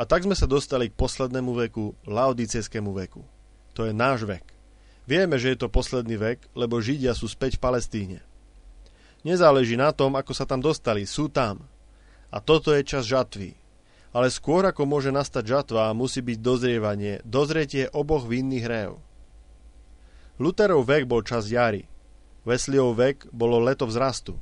A tak sme sa dostali k poslednému veku, laodicejskému veku. To je náš vek. Vieme, že je to posledný vek, lebo Židia sú späť v Palestíne. Nezáleží na tom, ako sa tam dostali, sú tam. A toto je čas žatvy. Ale skôr ako môže nastať žatva, musí byť dozrievanie, dozrietie oboch vinných rév. Luterov vek bol čas jary. Wesleyov vek bolo leto vzrastu.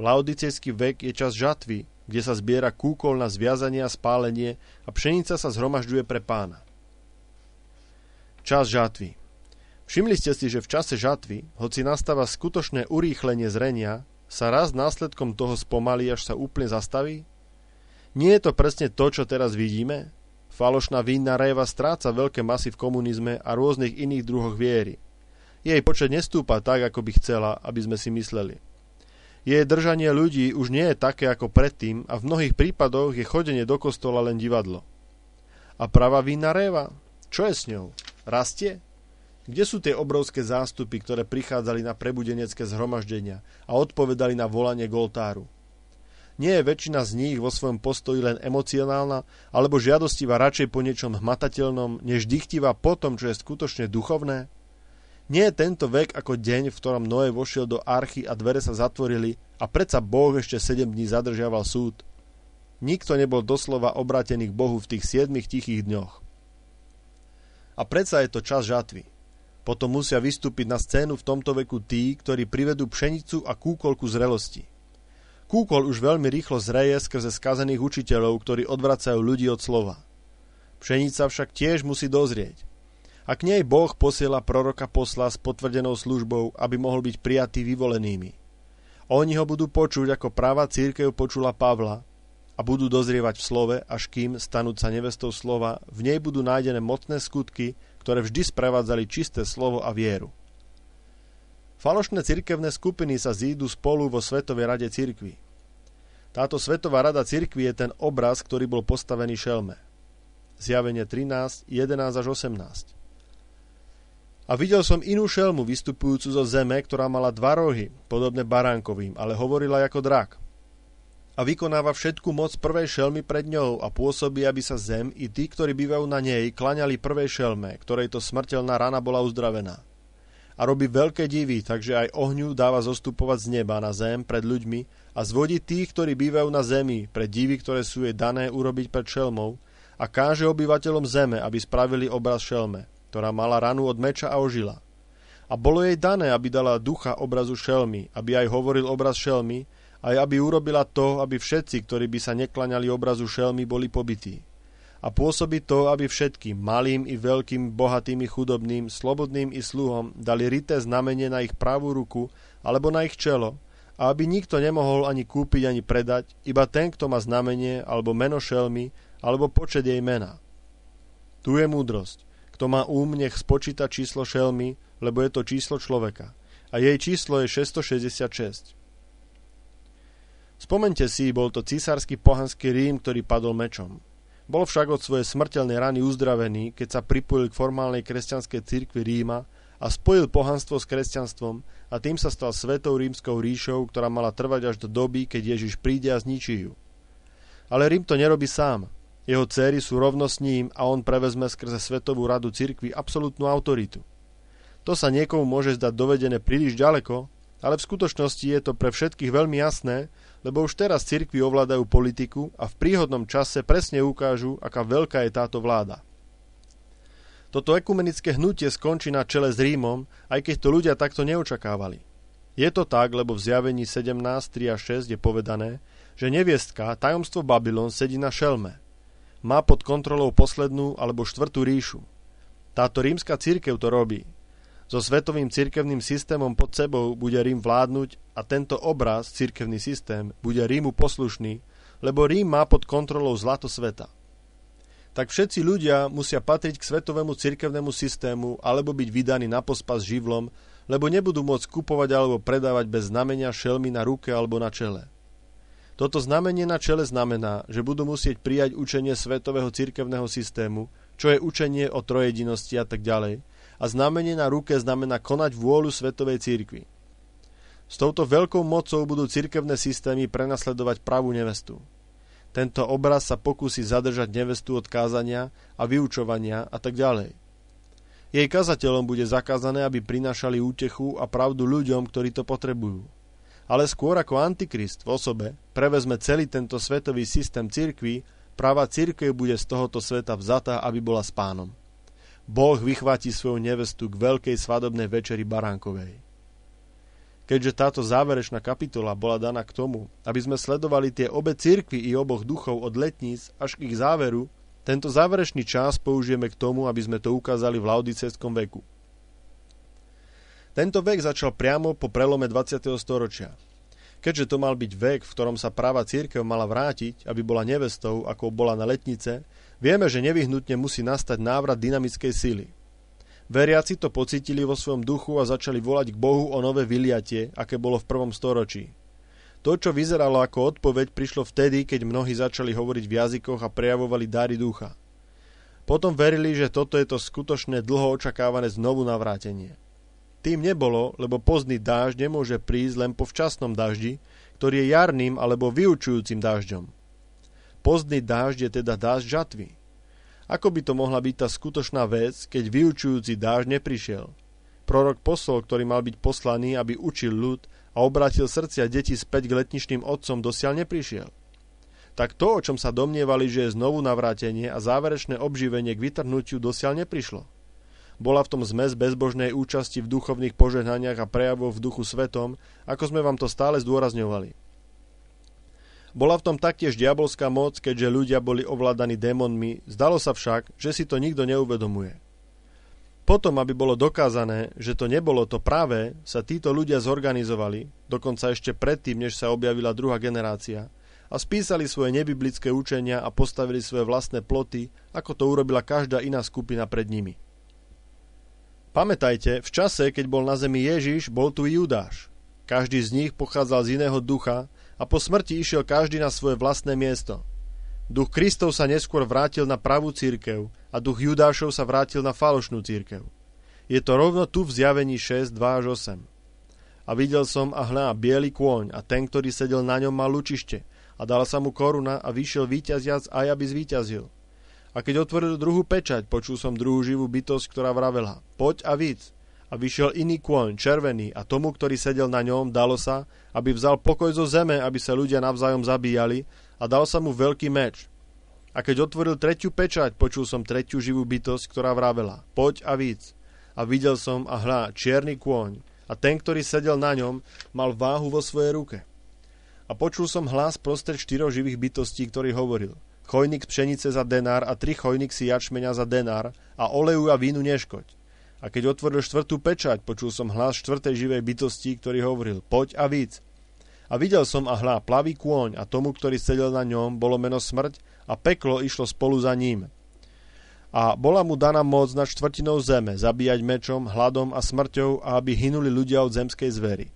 Laodicejský vek je čas žatvy, kde sa zbiera kúkol na zviazanie a spálenie a pšenica sa zhromažďuje pre pána. Čas žatvy Všimli ste si, že v čase žatvy, hoci nastáva skutočné urýchlenie zrenia, sa raz následkom toho spomalí, až sa úplne zastaví? Nie je to presne to, čo teraz vidíme? Falošná vínna réva stráca veľké masy v komunizme a rôznych iných druhoch viery. Jej počet nestúpa tak, ako by chcela, aby sme si mysleli. Jej držanie ľudí už nie je také ako predtým a v mnohých prípadoch je chodenie do kostola len divadlo. A pravá vína réva? Čo je s ňou? Rastie? Kde sú tie obrovské zástupy, ktoré prichádzali na prebudenecké zhromaždenia a odpovedali na volanie Goltáru? Nie je väčšina z nich vo svojom postoji len emocionálna alebo žiadostivá radšej po niečom hmatateľnom, než dychtivá po tom, čo je skutočne duchovné? Nie je tento vek ako deň, v ktorom Noé vošiel do archy a dvere sa zatvorili a predsa Boh ešte 7 dní zadržiaval súd. Nikto nebol doslova obrátený k Bohu v tých 7 tichých dňoch. A predsa je to čas žatvy. Potom musia vystúpiť na scénu v tomto veku tí, ktorí privedú pšenicu a kúkolku zrelosti. Kúkol už veľmi rýchlo zreje skrze skazených učiteľov, ktorí odvracajú ľudí od slova. Pšenica však tiež musí dozrieť. A k nej Boh posiela proroka posla s potvrdenou službou, aby mohol byť prijatý vyvolenými. Oni ho budú počuť, ako práva církev počula Pavla a budú dozrievať v slove, až kým, stanúť sa nevestou slova, v nej budú nájdené mocné skutky, ktoré vždy sprevádzali čisté slovo a vieru. Falošné cirkevné skupiny sa zídu spolu vo Svetovej rade cirkvi. Táto Svetová rada cirkvi je ten obraz, ktorý bol postavený šelme. Zjavenie 13, 11 až 18. A videl som inú šelmu vystupujúcu zo zeme, ktorá mala dva rohy, podobné baránkovým, ale hovorila ako drak. A vykonáva všetku moc prvej šelmy pred ňou a pôsobí, aby sa zem i tí, ktorí bývajú na nej, klaňali prvej šelme, ktorej to smrteľná rana bola uzdravená. A robí veľké divy, takže aj ohňu dáva zostupovať z neba na zem pred ľuďmi a zvodí tých, ktorí bývajú na zemi, pred divy, ktoré sú jej dané urobiť pred šelmou a káže obyvateľom zeme, aby spravili obraz šelme ktorá mala ranu od meča a ožila. A bolo jej dané, aby dala ducha obrazu šelmy, aby aj hovoril obraz šelmy, aj aby urobila to, aby všetci, ktorí by sa neklaňali obrazu šelmy, boli pobytí. A pôsobí to, aby všetkým, malým i veľkým, bohatým i chudobným, slobodným i sluhom, dali rité znamenie na ich pravú ruku alebo na ich čelo, a aby nikto nemohol ani kúpiť, ani predať, iba ten, kto má znamenie, alebo meno šelmy, alebo počet jej mena. Tu je múdrosť. Kto má úm, nech spočíta číslo šelmy, lebo je to číslo človeka. A jej číslo je 666. Spomente si, bol to císarský pohanský Rím, ktorý padol mečom. Bol však od svojej smrteľnej rany uzdravený, keď sa pripojil k formálnej kresťanskej cirkvi Ríma a spojil pohanstvo s kresťanstvom a tým sa stal svetou rímskou ríšou, ktorá mala trvať až do doby, keď Ježiš príde a zničí ju. Ale Rím to nerobí sám. Jeho céry sú rovno s ním a on prevezme skrze Svetovú radu cirkvi absolútnu autoritu. To sa niekomu môže zdať dovedené príliš ďaleko, ale v skutočnosti je to pre všetkých veľmi jasné, lebo už teraz cirkvi ovládajú politiku a v príhodnom čase presne ukážu, aká veľká je táto vláda. Toto ekumenické hnutie skončí na čele s Rímom, aj keď to ľudia takto neočakávali. Je to tak, lebo v zjavení 17, 3 a 6 je povedané, že neviestka, tajomstvo Babylon, sedí na šelme – má pod kontrolou poslednú alebo štvrtú ríšu. Táto rímska církev to robí. So svetovým cirkevným systémom pod sebou bude Rím vládnuť a tento obraz, cirkevný systém, bude Rímu poslušný, lebo Rím má pod kontrolou zlato sveta. Tak všetci ľudia musia patriť k svetovému cirkevnému systému alebo byť vydaní na pospas živlom, lebo nebudú môcť kupovať alebo predávať bez znamenia šelmy na ruke alebo na čele. Toto znamenie na čele znamená, že budú musieť prijať učenie svetového cirkevného systému, čo je učenie o trojedinosti a tak ďalej, a znamenie na ruke znamená konať vôľu svetovej cirkvi. S touto veľkou mocou budú cirkevné systémy prenasledovať pravú nevestu. Tento obraz sa pokusí zadržať nevestu od kázania a vyučovania a tak ďalej. Jej kazateľom bude zakázané, aby prinášali útechu a pravdu ľuďom, ktorí to potrebujú. Ale skôr ako antikrist v osobe prevezme celý tento svetový systém cirkví, práva cirkev bude z tohoto sveta vzatá, aby bola s pánom. Boh vychváti svoju nevestu k veľkej svadobnej večeri baránkovej. Keďže táto záverečná kapitola bola daná k tomu, aby sme sledovali tie obe cirkvy i oboch duchov od letníc až k ich záveru, tento záverečný čas použijeme k tomu, aby sme to ukázali v laodicejskom veku. Tento vek začal priamo po prelome 20. storočia. Keďže to mal byť vek, v ktorom sa práva církev mala vrátiť, aby bola nevestou, ako bola na letnice, Vieme, že nevyhnutne musí nastať návrat dynamickej sily. Veriaci to pocítili vo svojom duchu a začali volať k Bohu o nové vyliatie, aké bolo v prvom storočí. To, čo vyzeralo ako odpoveď, prišlo vtedy, keď mnohí začali hovoriť v jazykoch a prejavovali dary ducha. Potom verili, že toto je to skutočné dlho očakávané znovu navrátenie. Tým nebolo, lebo pozdný dážď nemôže prísť len po včasnom daždi, ktorý je jarným alebo vyučujúcim dažďom. Pozdný dážď je teda dážď žatvy. Ako by to mohla byť tá skutočná vec, keď vyučujúci dážď neprišiel? Prorok posol, ktorý mal byť poslaný, aby učil ľud a obrátil srdcia detí späť k letničným otcom, dosiaľ neprišiel. Tak to, o čom sa domnievali, že je znovu navrátenie a záverečné obživenie k vytrhnutiu, dosiaľ neprišlo. Bola v tom zmes bezbožnej účasti v duchovných požehnaniach a prejavoch v duchu svetom, ako sme vám to stále zdôrazňovali. Bola v tom taktiež diabolská moc, keďže ľudia boli ovládaní démonmi, zdalo sa však, že si to nikto neuvedomuje. Potom, aby bolo dokázané, že to nebolo to práve, sa títo ľudia zorganizovali, dokonca ešte predtým, než sa objavila druhá generácia, a spísali svoje nebiblické učenia a postavili svoje vlastné ploty, ako to urobila každá iná skupina pred nimi. Pamätajte, v čase, keď bol na zemi Ježiš, bol tu Judáš. Každý z nich pochádzal z iného ducha, a po smrti išiel každý na svoje vlastné miesto. Duch Kristov sa neskôr vrátil na pravú církev a duch Judášov sa vrátil na falošnú církev. Je to rovno tu v zjavení 6, 2 až 8. A videl som a hľa biely kôň a ten, ktorý sedel na ňom, mal lučište a dala sa mu koruna a vyšiel víťaziac aj aby zvíťazil. A keď otvoril druhú pečať, počul som druhú živú bytosť, ktorá vravela, poď a víc. A vyšiel iný kôň, červený, a tomu, ktorý sedel na ňom, dalo sa, aby vzal pokoj zo zeme, aby sa ľudia navzájom zabíjali a dal sa mu veľký meč. A keď otvoril tretiu pečať, počul som tretiu živú bytosť, ktorá vravela, poď a víc. A videl som a hľa čierny kôň a ten, ktorý sedel na ňom, mal váhu vo svojej ruke. A počul som hlas prostred štyroch živých bytostí, ktorý hovoril, chojnik pšenice za denár a tri chojniksy jačmeňa za denár a oleju a vínu neškoď. A keď otvoril štvrtú pečať, počul som hlas štvrtej živej bytosti, ktorý hovoril, poď a víc. A videl som a hľa plavý kôň a tomu, ktorý sedel na ňom, bolo meno smrť a peklo išlo spolu za ním. A bola mu daná moc nad štvrtinou zeme, zabíjať mečom, hladom a smrťou a aby hynuli ľudia od zemskej zvery.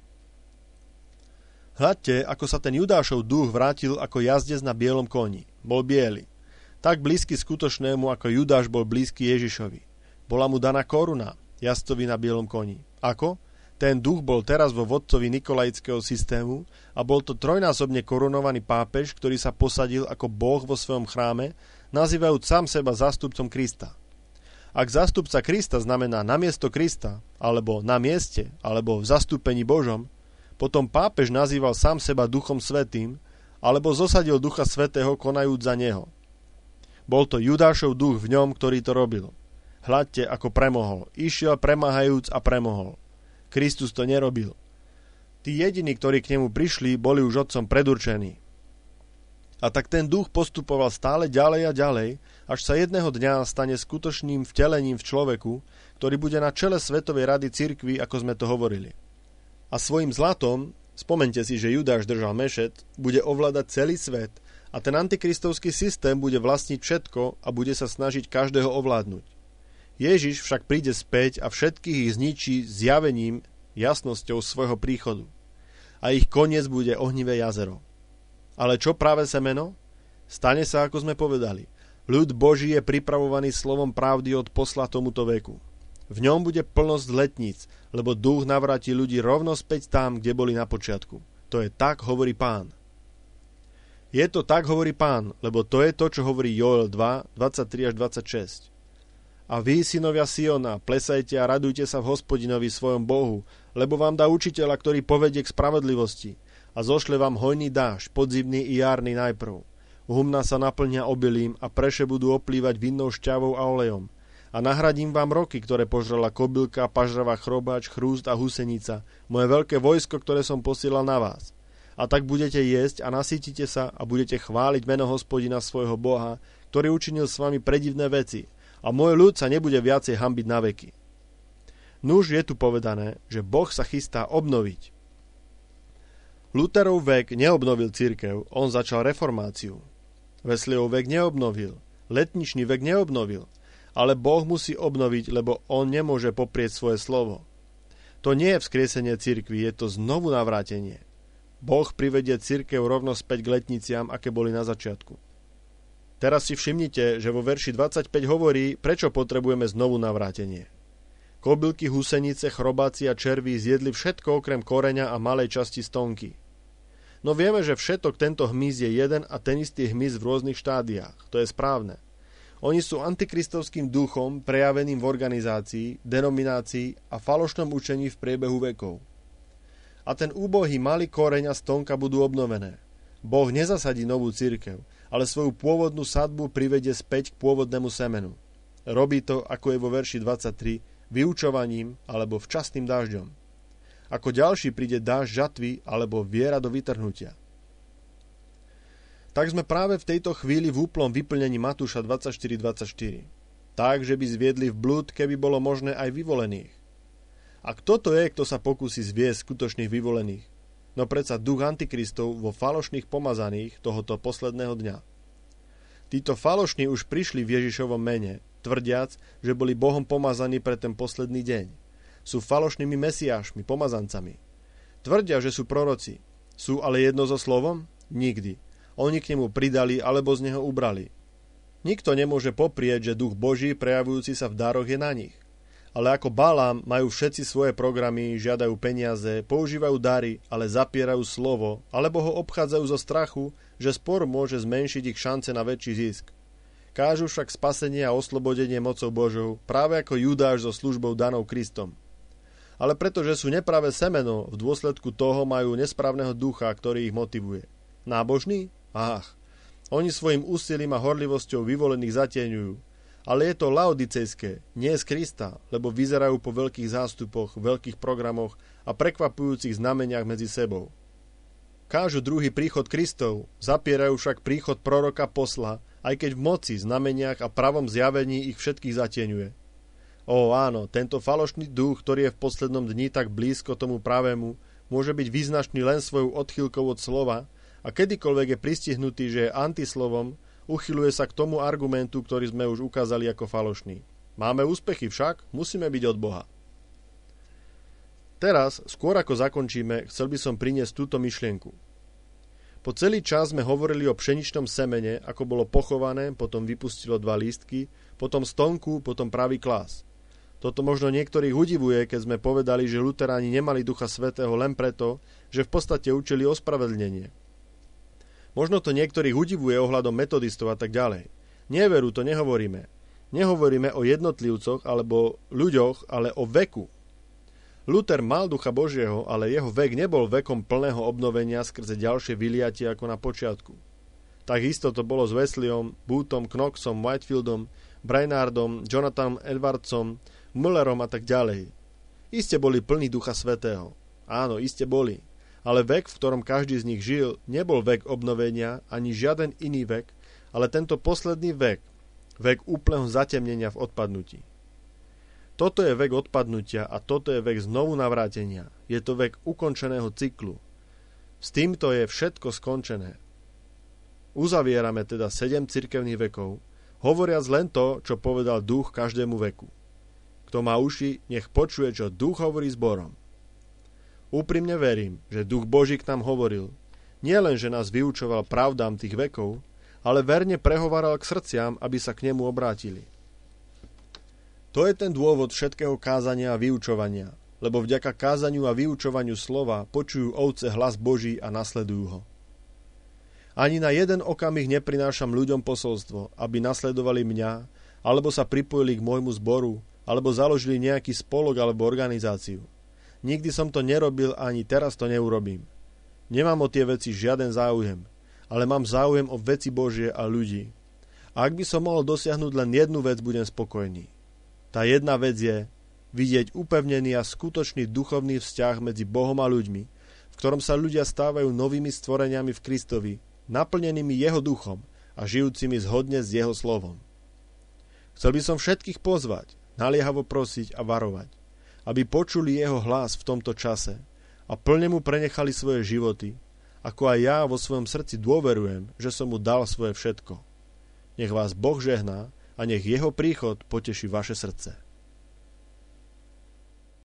Hľadte, ako sa ten Judášov duch vrátil ako jazdec na bielom koni. Bol biely. Tak blízky skutočnému, ako Judáš bol blízky Ježišovi. Bola mu daná koruna, jazdcovi na bielom koni. Ako? Ten duch bol teraz vo vodcovi Nikolaického systému a bol to trojnásobne korunovaný pápež, ktorý sa posadil ako boh vo svojom chráme, nazývajúc sám seba zástupcom Krista. Ak zástupca Krista znamená na miesto Krista, alebo na mieste, alebo v zastúpení Božom, potom pápež nazýval sám seba Duchom Svetým, alebo zosadil Ducha Svetého konajúc za neho. Bol to Judášov duch v ňom, ktorý to robil. Hľadte, ako premohol. Išiel premáhajúc a premohol. Kristus to nerobil. Tí jediní, ktorí k nemu prišli, boli už otcom predurčení. A tak ten duch postupoval stále ďalej a ďalej, až sa jedného dňa stane skutočným vtelením v človeku, ktorý bude na čele Svetovej rady cirkvy, ako sme to hovorili. A svojim zlatom, spomente si, že Judáš držal mešet, bude ovládať celý svet a ten antikristovský systém bude vlastniť všetko a bude sa snažiť každého ovládnuť. Ježiš však príde späť a všetkých ich zničí zjavením, jasnosťou svojho príchodu. A ich koniec bude ohnivé jazero. Ale čo práve semeno? Stane sa, ako sme povedali. Ľud Boží je pripravovaný slovom pravdy od posla tomuto veku. V ňom bude plnosť letníc, lebo duch navráti ľudí rovno späť tam, kde boli na počiatku. To je tak, hovorí pán. Je to tak, hovorí pán, lebo to je to, čo hovorí Joel 2, 23 až 26. A vy, synovia Siona, plesajte a radujte sa v hospodinovi svojom Bohu, lebo vám dá učiteľa, ktorý povedie k spravodlivosti a zošle vám hojný dáž, podzimný i jarný najprv. Humna sa naplňa obilím a preše budú oplývať vinnou šťavou a olejom. A nahradím vám roky, ktoré požrala kobylka, pažravá chrobáč, chrúst a husenica, moje veľké vojsko, ktoré som posielal na vás a tak budete jesť a nasítite sa a budete chváliť meno hospodina svojho Boha, ktorý učinil s vami predivné veci a môj ľud sa nebude viacej hambiť na veky. Nuž je tu povedané, že Boh sa chystá obnoviť. Luterov vek neobnovil církev, on začal reformáciu. Vesliov vek neobnovil, letničný vek neobnovil, ale Boh musí obnoviť, lebo on nemôže poprieť svoje slovo. To nie je vzkriesenie cirkvi, je to znovu navrátenie. Boh privedie církev rovno späť k letniciam, aké boli na začiatku. Teraz si všimnite, že vo verši 25 hovorí, prečo potrebujeme znovu navrátenie. Kobylky, husenice, chrobáci a červí zjedli všetko okrem koreňa a malej časti stonky. No vieme, že všetok tento hmyz je jeden a ten istý hmyz v rôznych štádiách. To je správne. Oni sú antikristovským duchom prejaveným v organizácii, denominácii a falošnom učení v priebehu vekov a ten úbohý malý koreň a stonka budú obnovené. Boh nezasadí novú církev, ale svoju pôvodnú sadbu privedie späť k pôvodnému semenu. Robí to, ako je vo verši 23, vyučovaním alebo včasným dažďom. Ako ďalší príde dáž žatvy alebo viera do vytrhnutia. Tak sme práve v tejto chvíli v úplnom vyplnení Matúša 24.24. Tak, že by zviedli v blúd, keby bolo možné aj vyvolených. A kto to je, kto sa pokusí zviesť skutočných vyvolených? No predsa duch antikristov vo falošných pomazaných tohoto posledného dňa. Títo falošní už prišli v Ježišovom mene, tvrdiac, že boli Bohom pomazaní pre ten posledný deň. Sú falošnými mesiášmi, pomazancami. Tvrdia, že sú proroci. Sú ale jedno so slovom? Nikdy. Oni k nemu pridali alebo z neho ubrali. Nikto nemôže poprieť, že duch Boží prejavujúci sa v dároch je na nich ale ako Balám majú všetci svoje programy, žiadajú peniaze, používajú dary, ale zapierajú slovo, alebo ho obchádzajú zo strachu, že spor môže zmenšiť ich šance na väčší zisk. Kážu však spasenie a oslobodenie mocou Božou, práve ako Judáš so službou danou Kristom. Ale pretože sú nepravé semeno, v dôsledku toho majú nesprávneho ducha, ktorý ich motivuje. Nábožný? Ach, oni svojim úsilím a horlivosťou vyvolených zatieňujú, ale je to laodicejské, nie z Krista, lebo vyzerajú po veľkých zástupoch, veľkých programoch a prekvapujúcich znameniach medzi sebou. Kážu druhý príchod Kristov, zapierajú však príchod proroka posla, aj keď v moci, znameniach a pravom zjavení ich všetkých zatieňuje. Ó áno, tento falošný duch, ktorý je v poslednom dni tak blízko tomu pravému, môže byť význačný len svojou odchýlkou od slova a kedykoľvek je pristihnutý, že je antislovom, uchyluje sa k tomu argumentu, ktorý sme už ukázali ako falošný. Máme úspechy však, musíme byť od Boha. Teraz, skôr ako zakončíme, chcel by som priniesť túto myšlienku. Po celý čas sme hovorili o pšeničnom semene, ako bolo pochované, potom vypustilo dva lístky, potom stonku, potom pravý klás. Toto možno niektorých udivuje, keď sme povedali, že luteráni nemali Ducha Svetého len preto, že v podstate učili ospravedlnenie. Možno to niektorých udivuje ohľadom metodistov a tak ďalej. Neveru to nehovoríme. Nehovoríme o jednotlivcoch alebo ľuďoch, ale o veku. Luther mal ducha Božieho, ale jeho vek nebol vekom plného obnovenia skrze ďalšie vyliatie ako na počiatku. Takisto to bolo s Wesleyom, Bootom, Knoxom, Whitefieldom, Brainardom, Jonathanom Edwardsom, Müllerom a tak ďalej. Iste boli plní ducha svetého. Áno, iste boli ale vek, v ktorom každý z nich žil, nebol vek obnovenia ani žiaden iný vek, ale tento posledný vek, vek úplného zatemnenia v odpadnutí. Toto je vek odpadnutia a toto je vek znovu navrátenia. Je to vek ukončeného cyklu. S týmto je všetko skončené. Uzavierame teda sedem cirkevných vekov, hovoriac len to, čo povedal duch každému veku. Kto má uši, nech počuje, čo duch hovorí zborom. Úprimne verím, že duch Boží k nám hovoril. Nie len, že nás vyučoval pravdám tých vekov, ale verne prehovaral k srdciam, aby sa k nemu obrátili. To je ten dôvod všetkého kázania a vyučovania, lebo vďaka kázaniu a vyučovaniu slova počujú ovce hlas Boží a nasledujú ho. Ani na jeden okamih neprinášam ľuďom posolstvo, aby nasledovali mňa, alebo sa pripojili k môjmu zboru, alebo založili nejaký spolok alebo organizáciu. Nikdy som to nerobil a ani teraz to neurobím. Nemám o tie veci žiaden záujem, ale mám záujem o veci Božie a ľudí. A ak by som mohol dosiahnuť len jednu vec, budem spokojný. Tá jedna vec je vidieť upevnený a skutočný duchovný vzťah medzi Bohom a ľuďmi, v ktorom sa ľudia stávajú novými stvoreniami v Kristovi, naplnenými Jeho duchom a žijúcimi zhodne s Jeho slovom. Chcel by som všetkých pozvať, naliehavo prosiť a varovať, aby počuli Jeho hlas v tomto čase a plne mu prenechali svoje životy, ako aj ja vo svojom srdci dôverujem, že som mu dal svoje všetko. Nech vás Boh žehná a nech jeho príchod poteší vaše srdce.